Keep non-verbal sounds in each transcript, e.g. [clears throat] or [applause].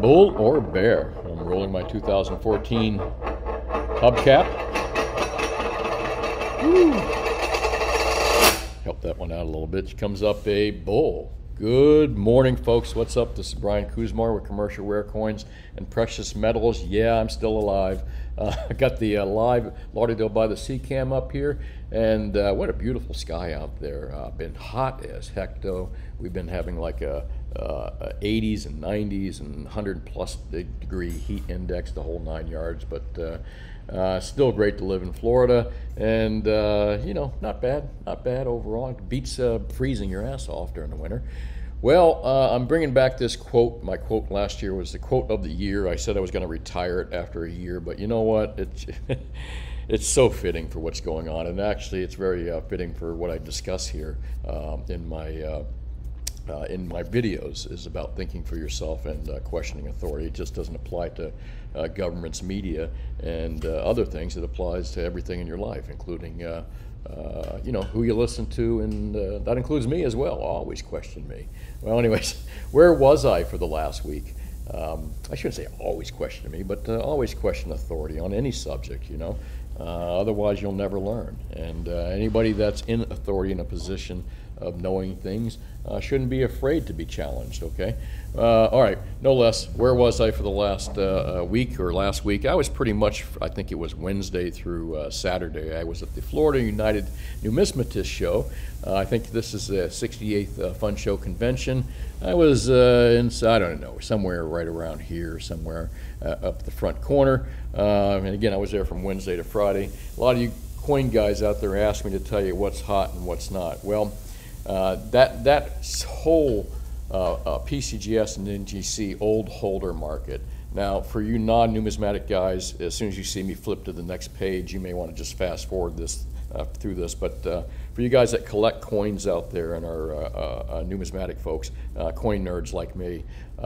Bull or bear? I'm rolling my 2014 hubcap. Woo. Help that one out a little bit. She Comes up a bull. Good morning, folks. What's up? This is Brian Kuzmar with Commercial Rare Coins and Precious Metals. Yeah, I'm still alive. Uh, [laughs] I got the uh, live Lauderdale by the Sea cam up here, and uh, what a beautiful sky out there. Uh, been hot as heck, though. We've been having like a, a 80s and 90s and 100 plus degree heat index, the whole nine yards. But uh, uh, still great to live in Florida, and uh, you know, not bad, not bad overall. It beats uh, freezing your ass off during the winter. Well, uh, I'm bringing back this quote. My quote last year was the quote of the year. I said I was going to retire it after a year, but you know what? It's [laughs] it's so fitting for what's going on, and actually, it's very uh, fitting for what I discuss here um, in my uh, in my videos is about thinking for yourself and uh, questioning authority. It just doesn't apply to uh, governments, media, and uh, other things. It applies to everything in your life, including uh, uh, you know who you listen to, and that includes me as well. Always question me. Well, anyways, [laughs] where was I for the last week? Um, I shouldn't say always question me, but always question authority on any subject. You know. otherwise, you'll never learn. And anybody that's in authority in a position of knowing things uh, shouldn't be afraid to be challenged, okay? Uh, all right, no less. Where was I for the last uh, uh week or last week? I was pretty much, I think it was Wednesday through uh, Saturday. I was at the Florida United Numismatist Show. Uh, I think this is the 68th Fun Show Convention. I was in, I don't know, somewhere right around here, somewhere up the front corner. and again, I was there from Wednesday to Friday. A lot of you coin guys out there ask me to tell you what's hot and what's not. Well, that, that whole uh, uh, PCGS and NGC old holder market. Now, for you non-numismatic guys, as soon as you see me flip to the next page, you may want to just fast forward this uh, through this. But uh, for you guys that collect coins out there and are uh, numismatic folks, coin nerds like me, [laughs]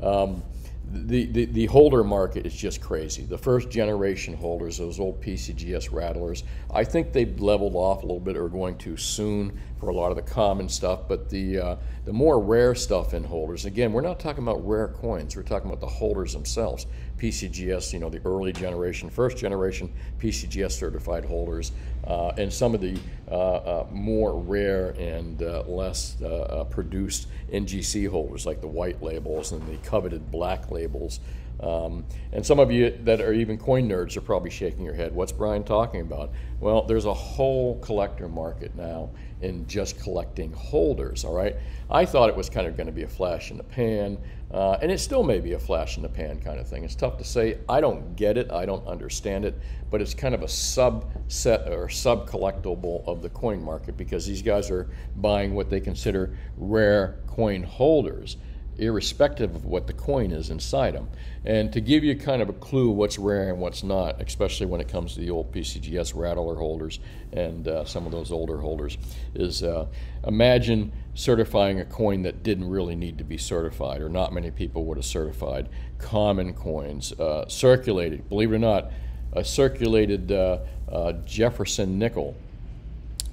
um, the, the, the, holder market is just crazy. The first generation holders, those old PCGS rattlers, I think they've leveled off a little bit or going to soon for a lot of the common stuff. But the, uh, the more rare stuff in holders, again, we're not talking about rare coins, we're talking about the holders themselves. PCGS, you know, the early generation, first generation PCGS certified holders, uh, and some of the uh, uh more rare and uh, less uh, produced NGC holders, like the white labels and the coveted black labels. Um, and some of you that are even coin nerds are probably shaking your head. What's Brian talking about? Well, there's a whole collector market now in just collecting holders, all right? I thought it was kind of going to be a flash in the pan, uh, and it still may be a flash in the pan kind of thing. It's tough to say. I don't get it, I don't understand it, but it's kind of a subset or sub collectible of the coin market because these guys are buying what they consider rare coin holders irrespective of what the coin is inside them. And to give you kind of a clue what's rare and what's not, especially when it comes to the old PCGS rattler holders and uh, some of those older holders, is uh, imagine certifying a coin that didn't really need to be certified, or not many people would have certified. Common coins, uh, circulated, believe it or not, a circulated uh, uh, Jefferson nickel.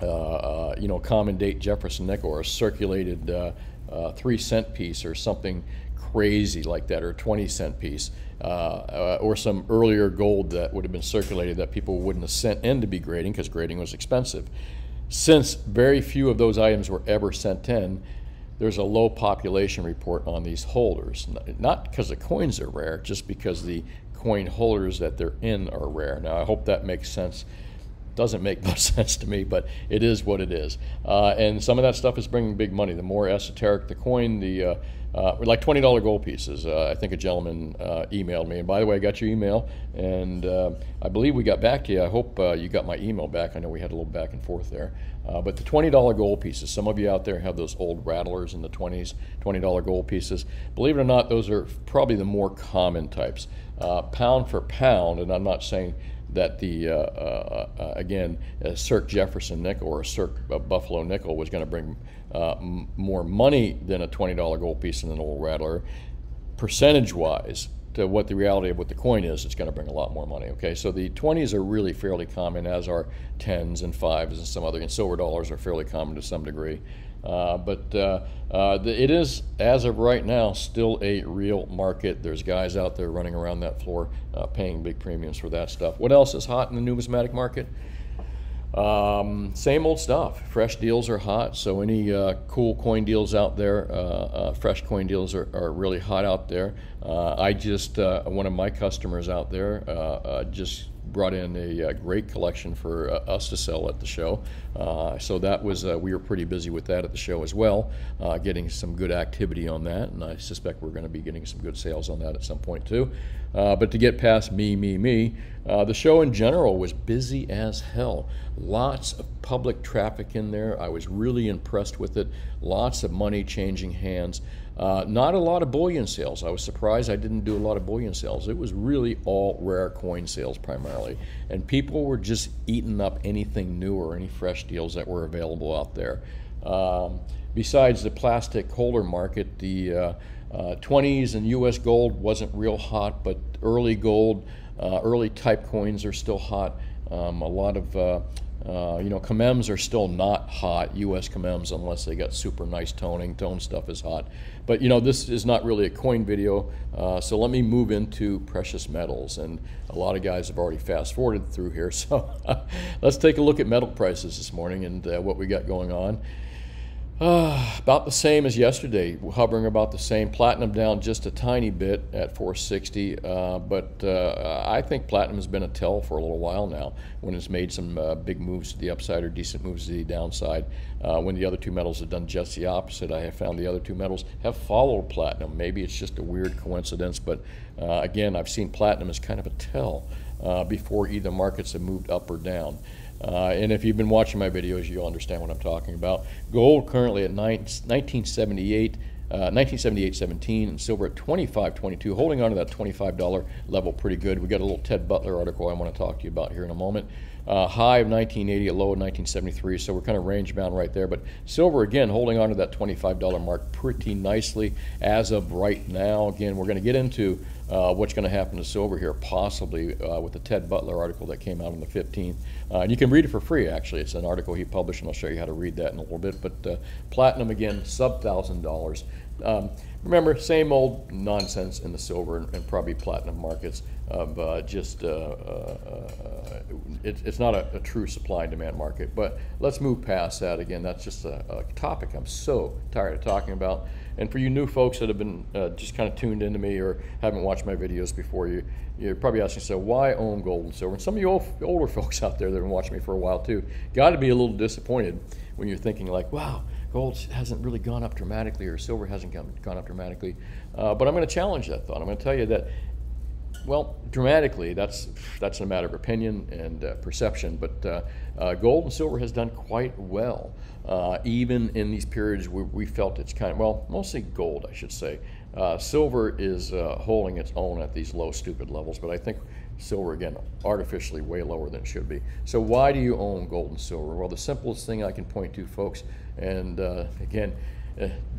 Uh, you know, common date Jefferson nickel or a circulated uh, three cent piece or something crazy like that, or a 20 cent piece, uh, uh, or some earlier gold that would have been circulated that people wouldn't have sent in to be grading because grading was expensive. Since very few of those items were ever sent in, there's a low population report on these holders. Not because the coins are rare, just because the coin holders that they're in are rare. Now, I hope that makes sense doesn't make [laughs] much sense to me, but it is what it is. Uh, and some of that stuff is bringing big money. The more esoteric the coin, the uh, uh, like $20 gold pieces. Uh, I think a gentleman uh, emailed me. And by the way, I got your email, and uh, I believe we got back to you. I hope you got my email back. I know we had a little back and forth there. but the $20 gold pieces, some of you out there have those old rattlers in the 20s, $20 gold pieces. Believe it or not, those are probably the more common types. pound for pound, and I'm not saying that the uh, uh, uh, again a circ Jefferson nickel or a circ Buffalo nickel was going to bring more money than a twenty dollar gold piece in an old rattler, percentage wise. To what the reality of what the coin is, it's going to bring a lot more money. Okay, so the 20s are really fairly common, as are 10s and 5s and some other, and silver dollars are fairly common to some degree. Uh, but uh, uh, it is, as of right now, still a real market. There's guys out there running around that floor uh, paying big premiums for that stuff. What else is hot in the numismatic market? Um, same old stuff. Fresh deals are hot, so any uh, cool coin deals out there, uh, uh, fresh coin deals are, are, really hot out there. Uh, I just, one of my customers out there just brought in a, a great collection for uh, us to sell at the show. Uh, so that was, we were pretty busy with that at the show as well, getting some good activity on that, and I suspect we're going to be getting some good sales on that at some point too. Uh, but to get past me, me, me, uh, the show in general was busy as hell. Lots of public traffic in there. I was really impressed with it. Lots of money changing hands. Uh, not a lot of bullion sales. I was surprised I didn't do a lot of bullion sales. It was really all rare coin sales primarily. And people were just eating up anything new or any fresh deals that were available out there. Um, besides the plastic holder market, the uh, uh, 20s and US gold wasn't real hot, but early gold, uh, early type coins are still hot. Um, a lot of, uh, uh you know, commems are still not hot, US commems, unless they got super nice toning. Tone stuff is hot. But, you know, this is not really a coin video, uh, so let me move into precious metals. And a lot of guys have already fast forwarded through here, [laughs] so let's take a look at metal prices this morning and uh, what we got going on. Uh, [sighs] about the same as yesterday, hovering about the same. Platinum down just a tiny bit at 460, uh, but uh, I think platinum has been a tell for a little while now when it's made some uh, big moves to the upside or decent moves to the downside. Uh, when the other two metals have done just the opposite, I have found the other two metals have followed platinum. Maybe it's just a weird coincidence, but uh, again, I've seen platinum as kind of a tell before either markets have moved up or down. Uh, and if you've been watching my videos, you'll understand what I'm talking about. Gold currently at 1978. Uh, 1978-17 and silver at 25.22, holding on to that $25 level pretty good. We got a little Ted Butler article I want to talk to you about here in a moment. Uh, high of 1980, a low of 1973, so we're kind of range bound right there. But silver again holding on to that $25 mark pretty nicely as of right now. Again, we're going to get into uh, what's going to happen to silver here, possibly uh, with the Ted Butler article that came out on the 15th. Uh, and you can read it for free, actually. It's an article he published, and I'll show you how to read that in a little bit. But uh, platinum, again, sub $1,000. Um, remember, same old nonsense in the silver and, and probably platinum markets of uh, just, uh, it, it's not a, a, true supply and demand market. But let's move past that. Again, that's just a, a topic I'm so tired of talking about. And for you new folks that have been uh, just kind of tuned into me or haven't watched my videos before, you, you're probably asking, so why own gold and silver? And some of you old, older [laughs] folks out there that have been watching me for a while too, got to be a little disappointed when you're thinking like, wow, gold hasn't really gone up dramatically or silver hasn't gone, gone up dramatically. Uh, but I'm going to challenge that thought. I'm going to tell you that well, dramatically, that's that's a matter of opinion and uh, perception. But uh, uh, gold and silver has done quite well, uh, even in these periods where we felt it's kind of well, mostly gold, I should say. Uh, silver is uh, holding its own at these low, stupid levels, but I think silver again artificially way lower than it should be. So why do you own gold and silver? Well, the simplest thing I can point to, folks, and again,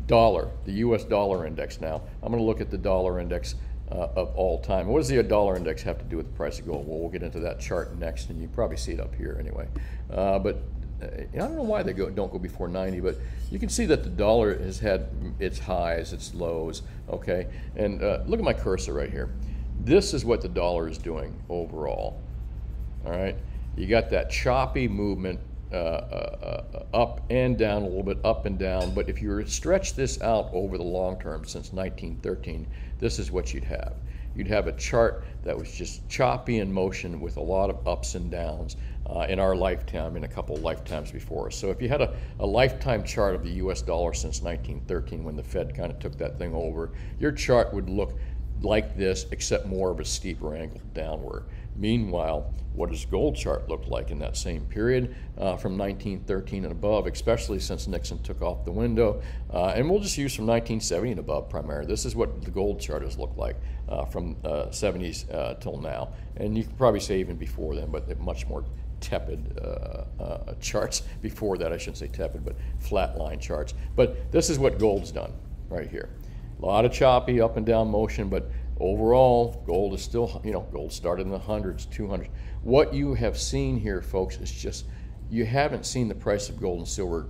dollar, the U.S. dollar index. Now, I'm going to look at the dollar index uh, of all time. What does the dollar index have to do with the price of gold? Well, we'll get into that chart next, and you probably see it up here anyway. Uh, but uh, I don't know why they go, don't go before 90, but you can see that the dollar has had its highs, its lows, okay? And uh, look at my cursor right here. This is what the dollar is doing overall, all right? You got that choppy movement uh, uh, uh, up and down a little bit, up and down. But if you were to stretch this out over the long term since 1913, this is what you'd have. You'd have a chart that was just choppy in motion with a lot of ups and downs uh, in our lifetime, in a couple lifetimes before us. So if you had a, a lifetime chart of the US dollar since 1913 when the Fed kind of took that thing over, your chart would look like this, except more of a steeper angle downward. Meanwhile, what does gold chart look like in that same period uh, from 1913 and above, especially since Nixon took off the window? Uh, and we'll just use from 1970 and above primarily. This is what the gold chart has looked like uh, from 70s uh, till now. And you can probably say even before then, but much more tepid uh, uh, charts [laughs] before that. I shouldn't say tepid, but flat line charts. But this is what gold's done right here. A lot of choppy up and down motion, but overall, gold is still, you know, gold started in the hundreds, 200s. What you have seen here, folks, is just, you haven't seen the price of gold and silver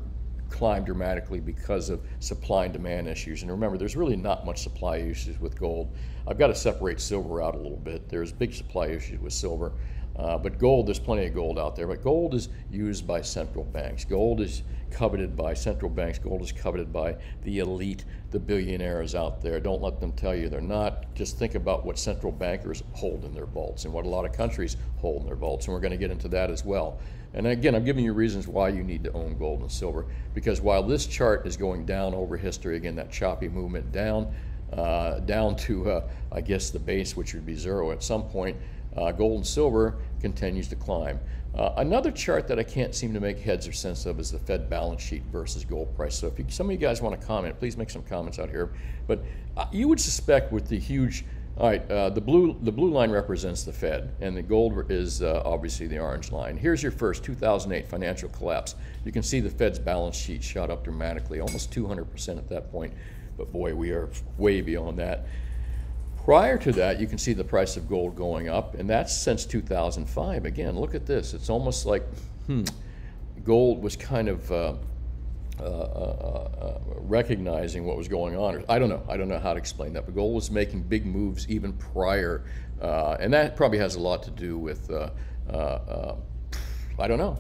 climb dramatically because of supply and demand issues. And remember, there's really not much supply issues with gold. I've got to separate silver out a little bit. There's big supply issues with silver. Uh, but gold, there's plenty of gold out there. But gold is used by central banks. Gold is coveted by central banks. Gold is coveted by the elite, the billionaires out there. Don't let them tell you they're not. Just think about what central bankers hold in their vaults and what a lot of countries hold in their vaults. And we're going to get into that as well. And again, I'm giving you reasons why you need to own gold and silver. Because while this chart is going down over history, again, that choppy movement down, uh, down to, uh, I guess, the base, which would be zero at some point, uh, gold and silver continues to climb. Uh, another chart that I can't seem to make heads or sense of is the Fed balance sheet versus gold price. So if you, some of you guys want to comment, please make some comments out here. But uh, you would suspect with the huge, all right, uh, the blue the blue line represents the Fed, and the gold is uh, obviously the orange line. Here's your first 2008 financial collapse. You can see the Fed's balance sheet shot up dramatically, almost 200% at that point. But boy, we are way beyond that. Prior to that, you can see the price of gold going up, and that's since 2005. Again, look at this. It's almost like hmm, gold was kind of uh, uh, uh, uh, recognizing what was going on. I don't know. I don't know how to explain that. But gold was making big moves even prior, uh, and that probably has a lot to do with uh, I don't know.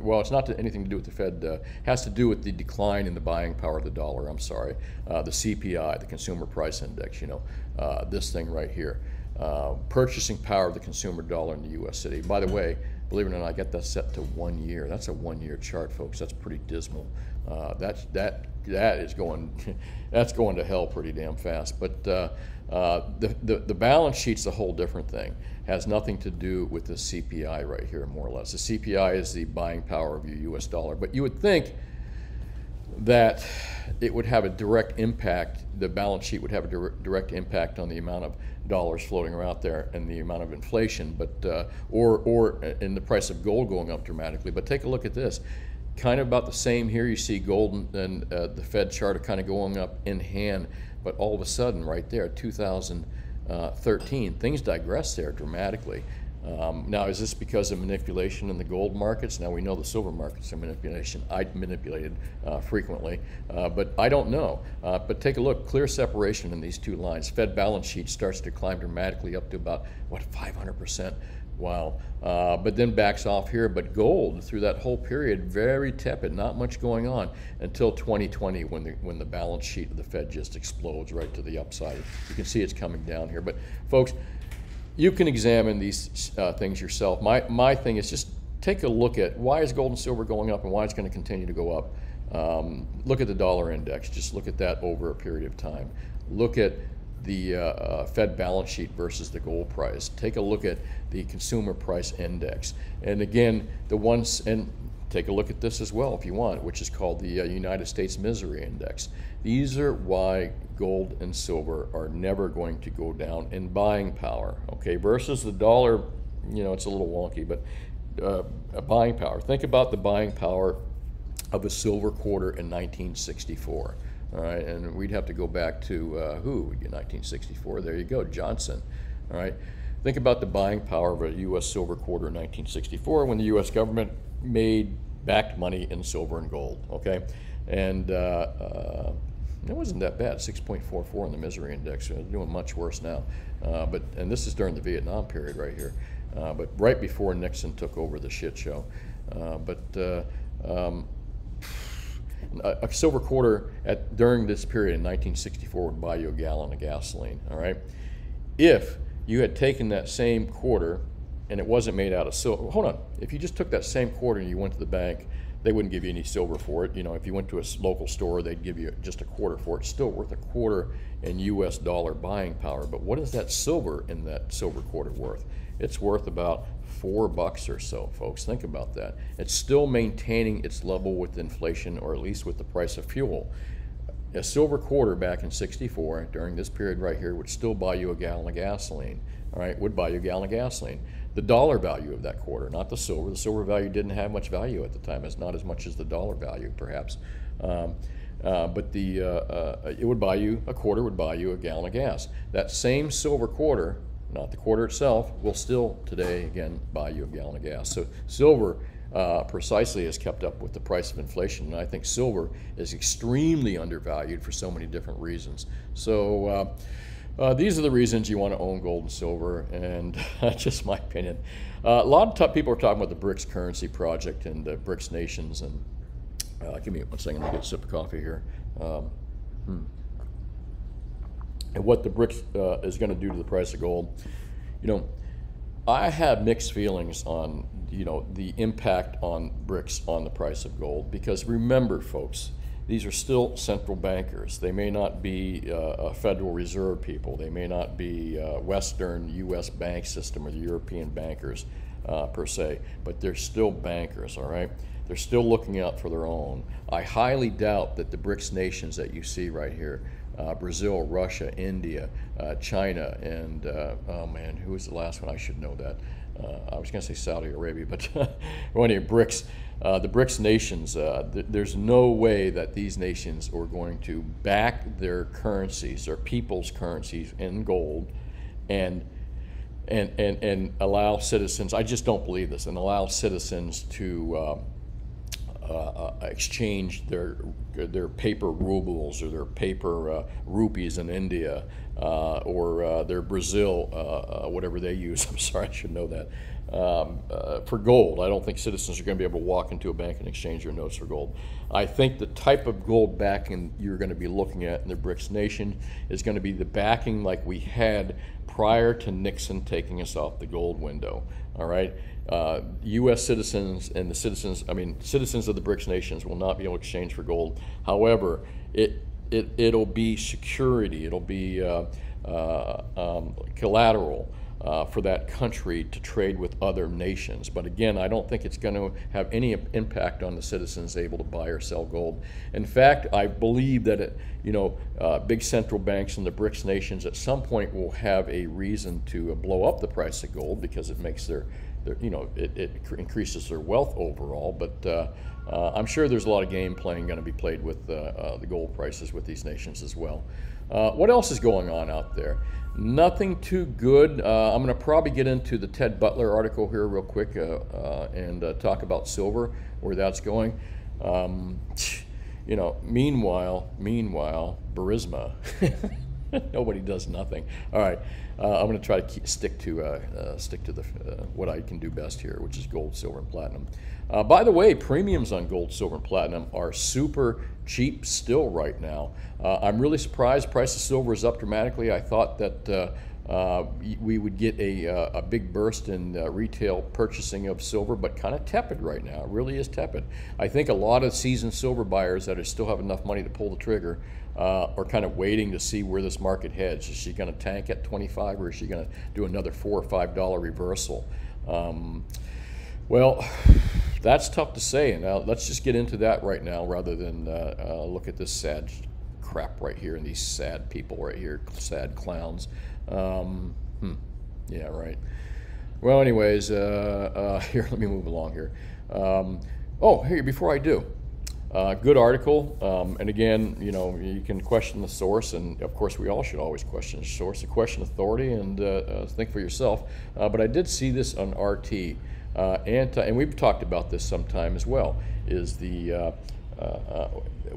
Well, it's not anything to do with the Fed. Uh, has to do with the decline in the buying power of the dollar. I'm sorry. Uh, the CPI, the Consumer Price Index. You know, uh, this thing right here. Uh, purchasing power of the consumer dollar in the U.S. city. By the way, believe it or not, I got that set to one year. That's a one-year chart, folks. That's pretty dismal. Uh, that's that that is going [laughs] that's going to hell pretty damn fast. But uh, uh, the, the the balance sheet's a whole different thing has nothing to do with the CPI right here, more or less. The CPI is the buying power of your US dollar. But you would think that it would have a direct impact, the balance sheet would have a direct impact on the amount of dollars floating around there and the amount of inflation, but uh, or, or in the price of gold going up dramatically. But take a look at this. Kind of about the same here. You see gold and uh, the Fed chart are kind of going up in hand, but all of a sudden, right there, 2000. Uh, 13, things digress there dramatically. Um, now, is this because of manipulation in the gold markets? Now we know the silver markets are manipulation. I manipulated uh, frequently, uh, but I don't know. Uh, but take a look, clear separation in these two lines. Fed balance sheet starts to climb dramatically up to about what 500 percent Wow. Uh, but then backs off here. But gold through that whole period, very tepid, not much going on until 2020 when the, when the balance sheet of the Fed just explodes right to the upside. You can see it's coming down here. But folks, you can examine these uh, things yourself. My, my thing is just take a look at why is gold and silver going up and why it's going to continue to go up. Um, look at the dollar index. Just look at that over a period of time. Look at the uh, uh, Fed balance sheet versus the gold price. Take a look at the consumer price index. And again, the ones, and take a look at this as well if you want, which is called the uh, United States Misery Index. These are why gold and silver are never going to go down in buying power, okay, versus the dollar, you know, it's a little wonky, but uh, buying power. Think about the buying power of a silver quarter in 1964. All right, and we'd have to go back to uh, who? 1964. There you go, Johnson. All right. Think about the buying power of a U.S. silver quarter in 1964 when the U.S. government made backed money in silver and gold. Okay, and uh, uh, it wasn't that bad. 6.44 in the misery index. It's doing much worse now. Uh, but and this is during the Vietnam period right here. Uh, but right before Nixon took over the shit show. Uh, but uh, um, a, a silver quarter at during this period in 1964 would buy you a gallon of gasoline. All right, if you had taken that same quarter and it wasn't made out of silver. Hold on, if you just took that same quarter and you went to the bank, they wouldn't give you any silver for it. You know, if you went to a local store, they'd give you just a quarter for it. It's still worth a quarter in U.S. dollar buying power. But what is that silver in that silver quarter worth? It's worth about four bucks or so, folks. Think about that. It's still maintaining its level with inflation, or at least with the price of fuel. A silver quarter back in 64, during this period right here, would still buy you a gallon of gasoline. All right, would buy you a gallon of gasoline. The dollar value of that quarter, not the silver. The silver value didn't have much value at the time. It's not as much as the dollar value, perhaps. Um, uh, but the uh, uh, it would buy you a quarter would buy you a gallon of gas. That same silver quarter not the quarter itself, will still today again buy you a gallon of gas. So silver uh, precisely has kept up with the price of inflation. And I think silver is extremely undervalued for so many different reasons. So uh, uh, these are the reasons you want to own gold and silver, and [laughs] that's just my opinion. Uh, a lot of people are talking about the BRICS currency project and the BRICS nations. And uh, give me one second let me get a sip of coffee here. Um, hmm. And what the BRICS uh, is going to do to the price of gold. You know, I have mixed feelings on you know the impact on BRICS on the price of gold because remember, folks, these are still central bankers. They may not be uh, Federal Reserve people. They may not be uh, Western U.S. bank system or the European bankers uh, per se, but they're still bankers. All right, they're still looking out for their own. I highly doubt that the BRICS nations that you see right here uh, Brazil, Russia, India, uh, China, and uh, oh man, who was the last one? I should know that. I was going to say Saudi Arabia, but [laughs] when you BRICS, uh, the BRICS nations, uh, th there's no way that these nations are going to back their currencies, their people's currencies in gold, and and and and allow citizens. I just don't believe this, and allow citizens to uh, uh, exchange their their paper rubles or their paper uh, rupees in India uh, or uh, their Brazil, uh, whatever they use. [laughs] I'm sorry, I should know that. Um, for gold, I don't think citizens are going to be able to walk into a bank and exchange their notes for gold. I think the type of gold backing you're going to be looking at in the BRICS nation is going to be the backing like we had prior to Nixon taking us off the gold window. All right, uh, U.S. citizens and the citizens, I mean, citizens of the BRICS nations will not be able to exchange for gold. However, it, it, it'll be security, it'll be uh, uh, um, collateral uh, for that country to trade with other nations. But again, I don't think it's going to have any impact on the citizens able to buy or sell gold. In fact, I believe that it, you know, uh, big central banks in the BRICS nations at some point will have a reason to blow up the price of gold because it makes their you know, it, it, increases their wealth overall. But uh, uh, I'm sure there's a lot of game playing going to be played with uh, the gold prices with these nations as well. Uh, what else is going on out there? Nothing too good. I'm going to probably get into the Ted Butler article here real quick and talk about silver, where that's going. Um, you know, meanwhile, meanwhile, Burisma. [laughs] Nobody does nothing. All right, uh, I'm going to try to keep, stick to uh, uh, stick to the uh, what I can do best here, which is gold, silver, and platinum. Uh, by the way, premiums on gold, silver, and platinum are super cheap still right now. Uh, I'm really surprised. Price of silver is up dramatically. I thought that. we would get a, a big burst in retail purchasing of silver, but kind of tepid right now. It really is tepid. I think a lot of seasoned silver buyers that still have enough money to pull the trigger uh, or kind of waiting to see where this market heads. Is she going to tank at 25 or is she going to do another four or five dollar reversal? Um, well, that's tough to say. And now let's just get into that right now rather than uh, uh, look at this sad crap right here and these sad people right here, sad clowns. Um, hmm. Yeah, right. Well, anyways, uh, uh, [laughs] here, let me move along here. Um, oh, here, before I do, uh, good article, um, and again, you know, you can question the source, and of course, we all should always question the source, question authority, and uh, uh, think for yourself. Uh, but I did see this on RT, uh, anti, and we've talked about this sometime as well. Is the uh,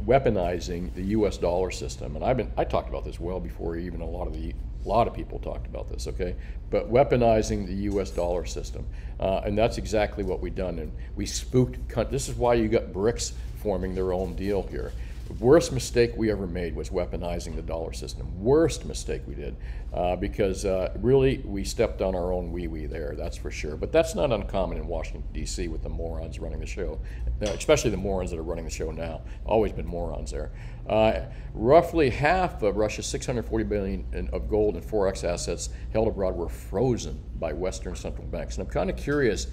weaponizing the U.S. dollar system, and I've been I talked about this well before even a lot of the a lot of people talked about this, okay? But weaponizing the U.S. dollar system, uh, and that's exactly what we've done. And we spooked. This is why you got BRICS forming their own deal here. The worst mistake we ever made was weaponizing the dollar system. Worst mistake we did, uh, because uh, really we stepped on our own wee wee there, that's for sure. But that's not uncommon in Washington, D.C. with the morons running the show, uh, especially the morons that are running the show now. Always been morons there. Uh, roughly half of Russia's 640 billion in, of gold and forex assets held abroad were frozen by Western central banks. And I'm kind of curious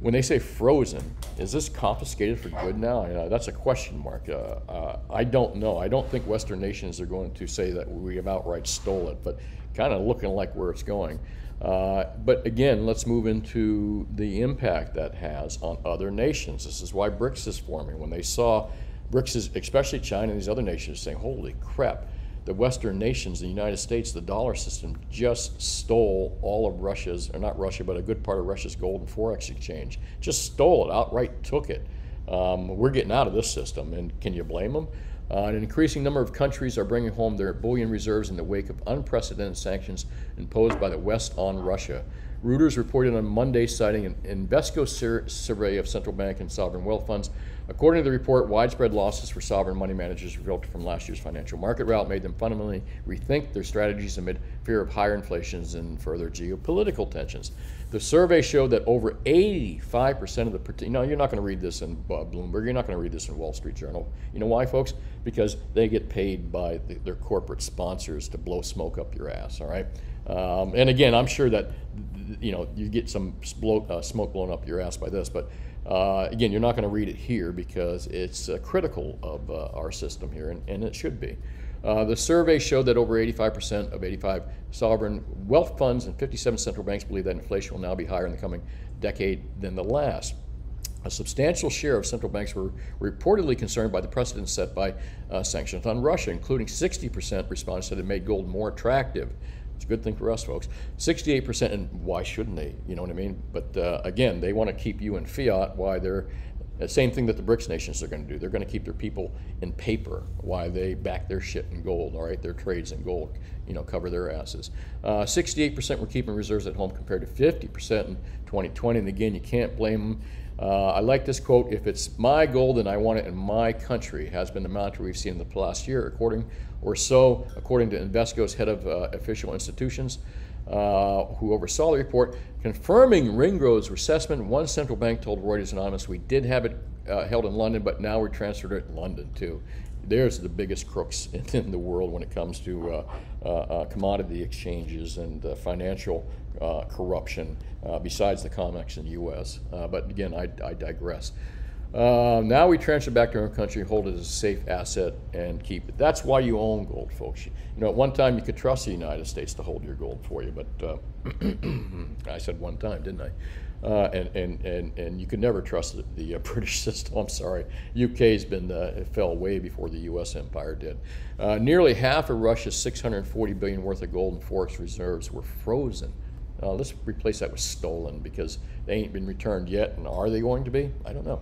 when they say frozen, is this confiscated for good now? You know, that's a question mark. Uh, uh, I don't know. I don't think Western nations are going to say that we have outright stole it, but kind of looking like where it's going. Uh, but again, let's move into the impact that has on other nations. This is why BRICS is forming. When they saw BRICS, is, especially China and these other nations, saying, "Holy crap, the Western nations, the United States, the dollar system just stole all of Russia's, or not Russia, but a good part of Russia's gold and forex exchange. Just stole it, outright took it. Um, we're getting out of this system, and can you blame them? Uh, an increasing number of countries are bringing home their bullion reserves in the wake of unprecedented sanctions imposed by the West on Russia. Reuters reported on Monday, citing an Invesco sur- survey of central bank and sovereign wealth funds. According to the report, widespread losses for sovereign money managers resulted from last year's financial market rout made them fundamentally rethink their strategies amid fear of higher inflations and further geopolitical tensions. The survey showed that over 85% of the, you know, you're not going to read this in uh, Bloomberg, you're not going to read this in Wall Street Journal. You know why, folks? Because they get paid by the, their corporate sponsors to blow smoke up your ass, all right? Um, and again, I'm sure that, you know, you get some uh, smoke blown up your ass by this, but uh, again, you're not going to read it here because it's uh, critical of uh, our system here, and, and, it should be. Uh, the survey showed that over 85% of 85 sovereign wealth funds and 57 central banks believe that inflation will now be higher in the coming decade than the last. A substantial share of central banks were reportedly concerned by the precedent set by uh, sanctions on Russia, including 60% respondents said it made gold more attractive. It's a good thing for us, folks. 68%, and why shouldn't they? You know what I mean? But uh, again, they want to keep you in fiat. Why they're the same thing that the BRICS nations are going to do. They're going to keep their people in paper Why they back their shit in gold, all right? Their trades in gold, you know, cover their asses. Uh, 68% were keeping reserves at home compared to 50% in 2020. And again, you can't blame them. Uh, I like this quote if it's my gold and I want it in my country, has been the mantra we've seen in the last year, according or so, according to Invesco's head of uh, official institutions. Uh, who oversaw the report, confirming Ringrow's assessment. One central bank told Reuters Anonymous, we did have it uh, held in London, but now we're transferred it to London too. There's the biggest crooks [laughs] in, in the world when it comes to uh, uh, uh commodity exchanges and financial corruption, besides the COMEX in the U.S. but again, I, I digress. Uh, now we transfer back to our country, hold it as a safe asset, and keep it. That's why you own gold, folks. You, know, at one time you could trust the United States to hold your gold for you, but uh, [clears throat] I said one time, didn't I? Uh, and, and, and, and you could never trust the, the uh, [laughs] British system. I'm sorry. UK's been uh, fell way before the U.S. empire did. Uh, nearly half of Russia's 640 billion worth of gold and forex reserves were frozen. let's replace that with stolen because they ain't been returned yet, and are they going to be? I don't know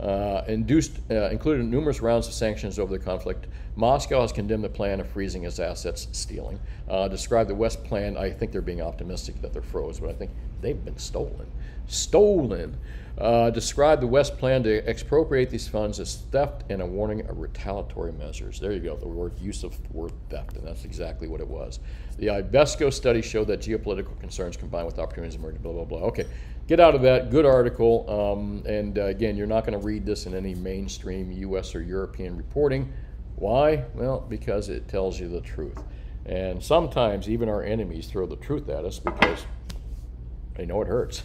uh, induced, uh, included numerous rounds of sanctions over the conflict. Moscow has condemned the plan of freezing its assets, stealing. Uh, described the West plan, I think they're being optimistic that they're froze, but I think they've been stolen. Stolen. Uh, described the West plan to expropriate these funds as theft and a warning of retaliatory measures. There you go, the word use of the word theft, and that's exactly what it was. The Invesco study showed that geopolitical concerns combined with opportunities emerged, blah, blah, blah. Okay, get out of that. Good article. Um, and uh, again, you're not going to read this in any mainstream U.S. or European reporting. Why? Well, because it tells you the truth. And sometimes even our enemies throw the truth at us because they know it hurts.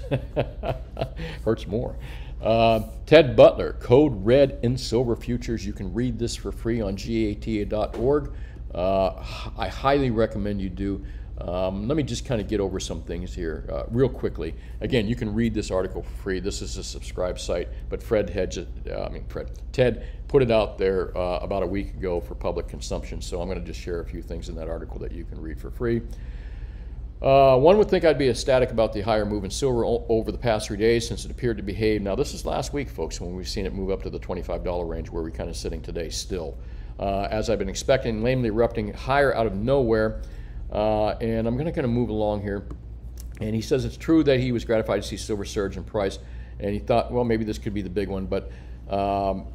[laughs] hurts more. Uh, Ted Butler, Code Red in Silver Futures. You can read this for free on gata.org. Uh, I highly recommend you do. Um, let me just kind of get over some things here uh, real quickly. Again, you can read this article for free. This is a subscribe site, but Fred Hedge, uh, I mean Fred, Ted put it out there uh, about a week ago for public consumption. So I'm going to just share a few things in that article that you can read for free. Uh, one would think I'd be ecstatic about the higher move in silver over the past three days since it appeared to behave. Now, this is last week, folks, when we've seen it move up to the $25 range where we're kind of sitting today still. Uh, as I've been expecting, lamely erupting higher out of nowhere. Uh, and I'm going to kind of move along here. And he says it's true that he was gratified to see silver surge in price, and he thought, well, maybe this could be the big one. But um,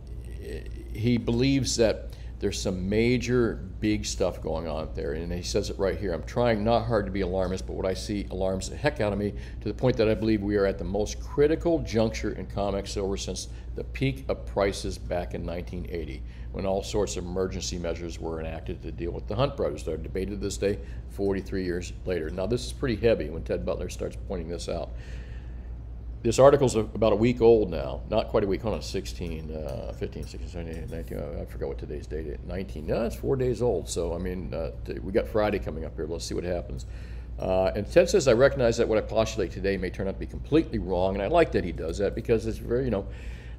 he believes that there's some major big stuff going on there and he says it right here i'm trying not hard to be alarmist but what i see alarms the heck out of me to the point that i believe we are at the most critical juncture in COMEX silver since the peak of prices back in 1980 when all sorts of emergency measures were enacted to deal with the Hunt brothers. They're debated this day 43 years later. Now, this is pretty heavy when Ted Butler starts pointing this out. This article's about a week old now, not quite a week, on, 16, uh, 15, 16, 17, 18, 19, I forgot what today's date is, 19. No, it's four days old, so I mean, uh, we got Friday coming up here, let's see what happens. Uh, and Ted says, I recognize that what I postulate today may turn out to be completely wrong, and I like that he does that because it's very, you know,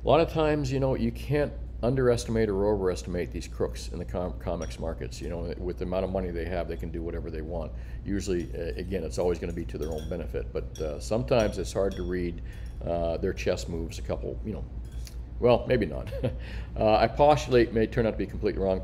a lot of times, you know, you can't underestimate or overestimate these crooks in the com- COMEX markets. You know, with the amount of money they have, they can do whatever they want. Usually, uh, again, it's always going to be to their own benefit, but uh, sometimes it's hard to read uh, their chess moves a couple, you know, well, maybe not. [laughs] uh, I postulate may turn out to be completely wrong,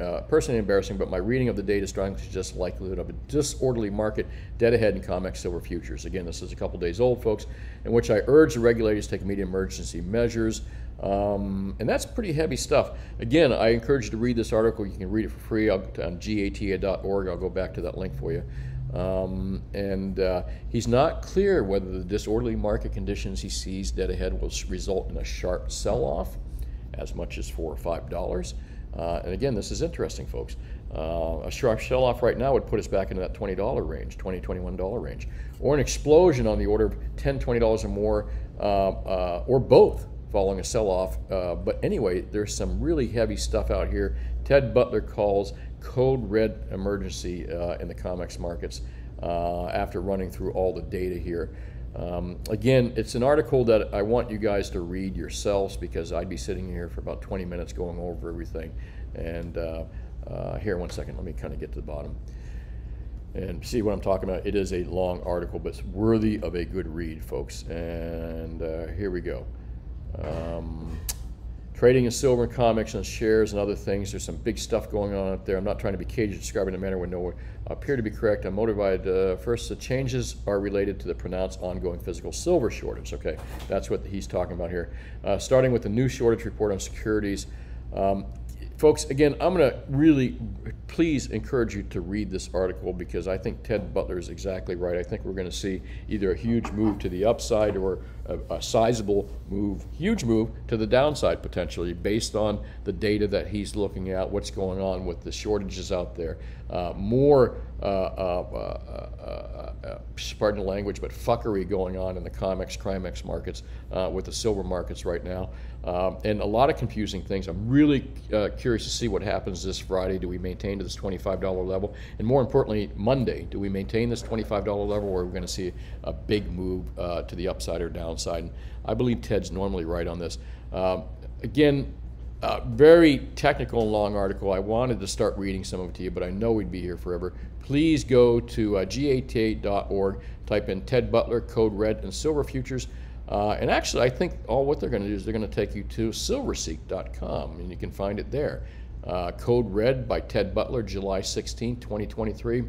uh, personally embarrassing, but my reading of the data strongly suggests likelihood of a disorderly market dead ahead in COMEX silver futures. Again, this is a couple days old, folks, in which I urge the regulators to take immediate emergency measures. Um, and that's pretty heavy stuff. Again, I encourage you to read this article. You can read it for free I'll, on gata.org. I'll go back to that link for you. Um, and uh, he's not clear whether the disorderly market conditions he sees dead ahead will result in a sharp sell off, as much as four or five dollars. Uh, and again, this is interesting, folks. Uh, a sharp sell off right now would put us back into that $20 range, $20, $21 range, or an explosion on the order of $10, $20 or more, uh, uh, or both following a sell off. Uh, but anyway, there's some really heavy stuff out here. Ted Butler calls code red emergency uh, in the COMEX markets uh, after running through all the data here. Um, again, it's an article that I want you guys to read yourselves because I'd be sitting here for about 20 minutes going over everything. And uh, uh here, one second, let me kind of get to the bottom and see what I'm talking about. It is a long article, but it's worthy of a good read, folks. And uh, here we go. Um, trading in silver and COMEX and shares and other things. There's some big stuff going on out there. I'm not trying to be cagey describing the manner when no appear to be correct. I'm motivated. Uh, first, the changes are related to the pronounced ongoing physical silver shortage. Okay, that's what he's talking about here. Uh, starting with the new shortage report on securities. Um, folks, again, I'm going to really please encourage you to read this article because I think Ted Butler is exactly right. I think we're going to see either a huge move to the upside or a, a, sizable move, huge move to the downside potentially based on the data that he's looking at, what's going on with the shortages out there. Uh, more, uh, uh, uh, uh pardon the language, but fuckery going on in the COMEX, CRIMEX markets uh, with the silver markets right now. Um, and a lot of confusing things. I'm really curious to see what happens this Friday. Do we maintain to this $25 level? And more importantly, Monday, do we maintain this $25 level or are we going to see a big move to the upside or downside. And I believe Ted's normally right on this. Um, again, uh, very technical and long article. I wanted to start reading some of it to you, but I know we'd be here forever. Please go to uh, gata.org, type in Ted Butler, code red, and silver futures. Uh, and actually, I think all what they're going to do is they're going to take you to silverseek.com, and you can find it there. Uh, code red by Ted Butler, July 16, 2023.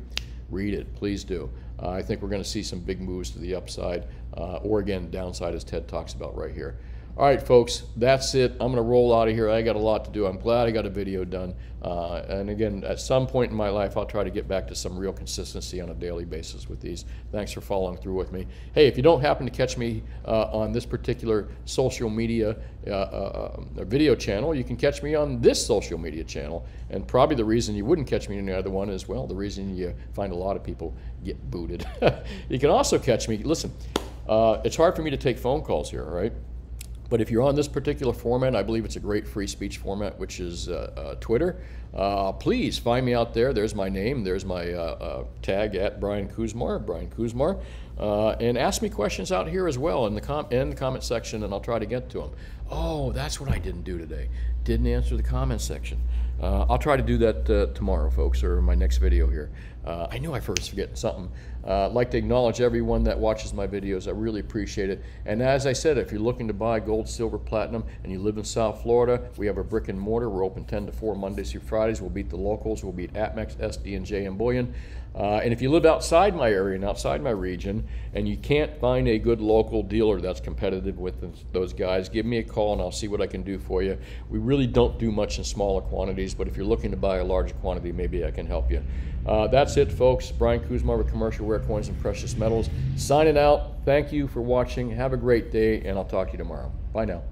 Read it, please do. Uh, I think we're going to see some big moves to the upside uh, or again, downside as Ted talks about right here. All right, folks, that's it. I'm going to roll out of here. I got a lot to do. I'm glad I got a video done. Uh, and again, at some point in my life, I'll try to get back to some real consistency on a daily basis with these. Thanks for following through with me. Hey, if you don't happen to catch me uh, on this particular social media uh, uh, uh video channel, you can catch me on this social media channel. And probably the reason you wouldn't catch me in the other one is, well, the reason you find a lot of people get booted. [laughs] you can also catch me, listen, uh, it's hard for me to take phone calls here, right? But if you're on this particular format, I believe it's a great free speech format, which is uh, uh, Twitter. Uh, please find me out there. There's my name. There's my uh, uh, tag at Brian Kuzmar, Brian Kuzmar, uh, and ask me questions out here as well in the com- in the comment section, and I'll try to get to them. Oh, that's what I didn't do today. Didn't answer the comment section. Uh, I'll try to do that uh, tomorrow, folks, or my next video here. I knew I first forget something. I'd like to acknowledge everyone that watches my videos. I really appreciate it. And as I said, if you're looking to buy gold, silver, platinum, and you live in South Florida, we have a brick and mortar. We're open 10 to 4 Mondays through Fridays. We'll beat the locals. We'll beat APMEX, SD, and JM Bullion. Uh, and if you live outside my area and outside my region, and you can't find a good local dealer that's competitive with those guys, give me a call and I'll see what I can do for you. We really don't do much in smaller quantities, but if you're looking to buy a larger quantity, maybe I can help you. Uh, that's it, folks. Brian Kuzma with Commercial Rare Coins and Precious Metals. Signing out. Thank you for watching. Have a great day, and I'll talk to you tomorrow. Bye now.